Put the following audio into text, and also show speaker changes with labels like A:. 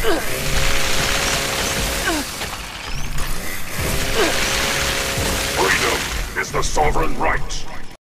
A: Freedom is the sovereign right.